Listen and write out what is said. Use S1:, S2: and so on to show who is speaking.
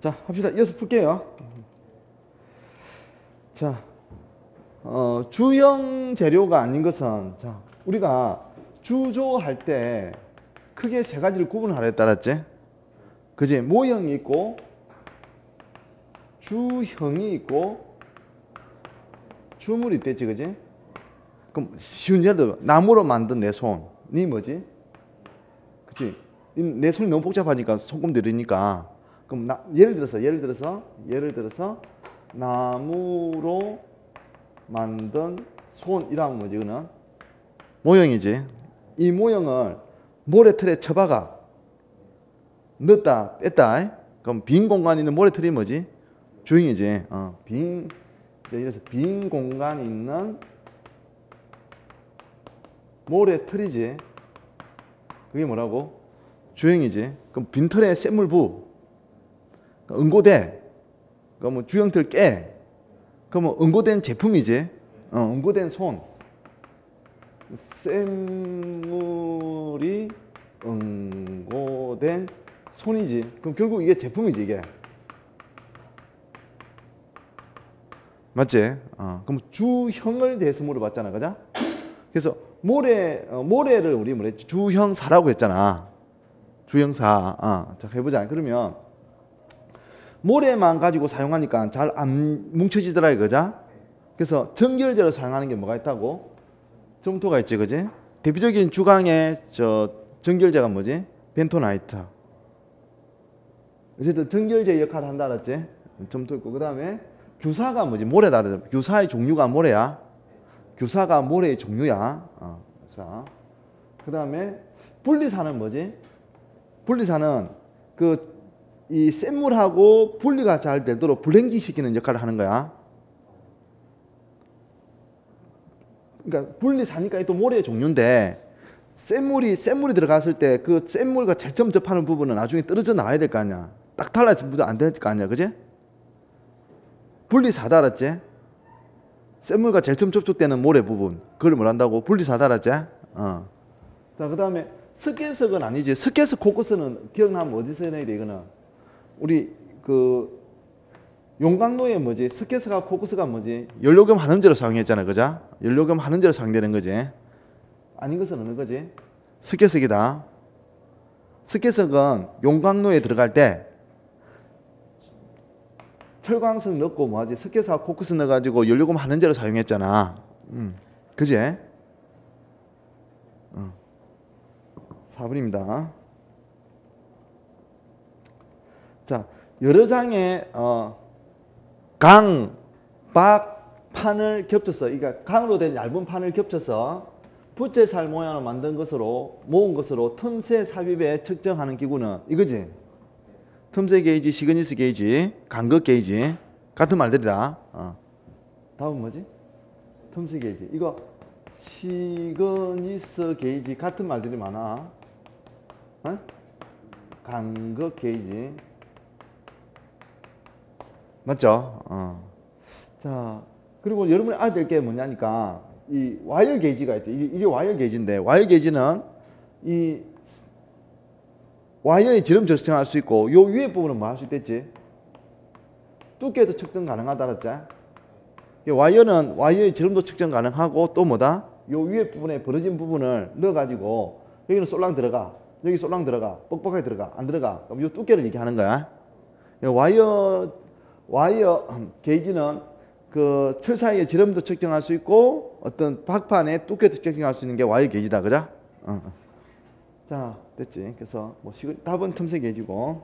S1: 자, 합시다. 이어서 풀게요. 자, 어, 주형 재료가 아닌 것은, 자, 우리가 주조할 때 크게 세 가지를 구분하라 했다랬지? 그지? 모형이 있고, 주형이 있고, 주물이 있댔지, 그지? 그럼 쉬운 예를 들어, 나무로 만든 내 손이 뭐지? 그치? 이내 손이 너무 복잡하니까 소금 들으니까 그럼 나, 예를 들어서 예를 들어서 예를 들어서 나무로 만든 손이라면 뭐지 그는? 모형이지. 이 모형을 모래틀에 쳐박아 넣었다 뺐다. 그럼 빈 공간에 있는 모래틀이 뭐지? 주인이지. 어, 빈 이래서 빈 공간이 있는 모래틀이지. 그게 뭐라고? 주행이지. 그럼 빈털에 샘물 부 응고대 그러면 주형틀 깨. 그러면 응고된 제품이지 어, 응고된 손. 샘물이 응고된 손이지. 그럼 결국 이게 제품이지 이게. 맞지? 어, 그럼 주형을 대해서 물어봤잖아 그죠? 그래서 모래 어, 모래를 우리 뭐랬지? 주형사라고 했잖아. 주형사. 어, 자 해보자. 그러면 모래만 가지고 사용하니까 잘 안 뭉쳐지더라 이거죠? 그래서 정결제로 사용하는 게 뭐가 있다고? 점토가 있지 그지? 대표적인 주강의 저 정결제가 뭐지? 벤토나이트. 어쨌든 정결제 역할을 한다 알았지? 점토 있고 그 다음에 규사가 뭐지? 모래다. 규사의 종류가 모래야. 규사가 모래의 종류야. 어, 자, 그 다음에 분리사는 뭐지? 분리사는 그 이 샘물하고 분리가 잘 되도록 불행기 시키는 역할을 하는 거야. 그러니까 분리사니까 또 모래의 종류인데 샘물이 샘물이 들어갔을 때 그 샘물과 절점 접하는 부분은 나중에 떨어져 나와야 될 거 아니야. 딱 달라지면 안 될 거 아니야, 그지? 분리사다 알았지? 샘물과 절점 접촉되는 모래 부분 그걸 뭐란다고 분리사다 알았지? 어. 자, 그 다음에 석계석은 아니지. 석계석 코커스는 기억나면 어디서 내야 돼, 이거는? 우리 그 용광로에 뭐지? 석계석과 코커스가 뭐지? 연료금 한음제로 사용했잖아, 그죠? 연료금 한음제로 사용되는 거지. 아닌 것은 어느 거지? 석계석이다. 석계석은 용광로에 들어갈 때 철광석 넣고 뭐하지? 석계석과 코커스 넣어가지고 연료금 한음제로 사용했잖아. 음, 그지? 어. 4번입니다. 자, 여러 장의 어, 강, 박, 판을 겹쳐서, 그러니까 강으로 된 얇은 판을 겹쳐서 부채살 모양으로 만든 것으로 모은 것으로 틈새 삽입에 측정하는 기구는 이거지. 틈새 게이지, thickness 게이지, 간극 게이지 같은 말들이다. 어. 다음 뭐지? 틈새 게이지. 이거 thickness 게이지 같은 말들이 많아. 어? 간극 게이지. 맞죠? 어. 자, 그리고 여러분이 알아야 될 게 뭐냐니까, 이 와이어 게이지가 있대. 이게, 이게 와이어 게이지인데, 와이어 게이지는 이 와이어의 지름을 측정할 수 있고, 요 위에 부분은 뭐 할 수 있댔지? 두께도 측정 가능하다, 알았지? 와이어는 와이어의 지름도 측정 가능하고, 또 뭐다? 요 위에 부분에 벌어진 부분을 넣어가지고, 여기는 쏠랑 들어가, 여기 쏠랑 들어가, 뻑뻑하게 들어가, 안 들어가. 그럼 요 두께를 얘기하는 거야. 와이어 와이어 게이지는 그 철 사이의 지름도 측정할 수 있고 어떤 박판의 두께도 측정할 수 있는 게 와이어 게이지다 그죠? 어. 자 됐지. 그래서 뭐 답은 틈새 게이지고.